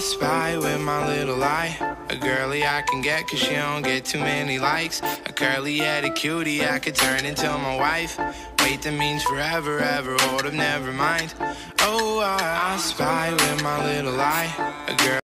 I spy with my little eye. A girly I can get cause she don't get too many likes. A curly headed cutie I could turn into my wife. Wait, that means forever, ever. Hold up, never mind. Oh, I, I spy with my little eye. A girl